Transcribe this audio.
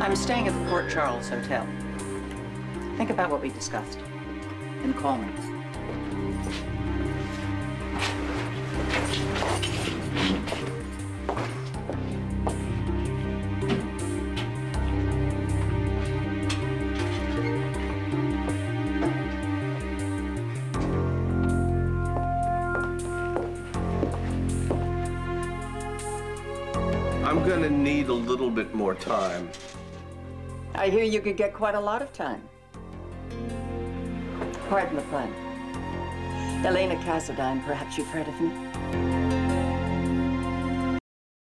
I'm staying at the Port Charles Hotel. Think about what we discussed and call me. I'm gonna need a little bit more time. I hear you could get quite a lot of time. Pardon the pun. Helena Cassadine, perhaps you've heard of me?